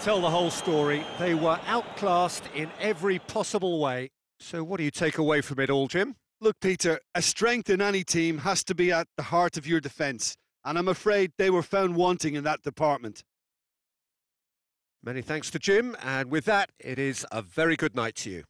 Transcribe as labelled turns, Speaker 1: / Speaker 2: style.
Speaker 1: tell the whole story. They were outclassed in every possible way. So what do you take away from it all, Jim?
Speaker 2: Look, Peter, a strength in any team has to be at the heart of your defence, and I'm afraid they were found wanting in that department.
Speaker 1: Many thanks to Jim, and with that, it is a very good night to you.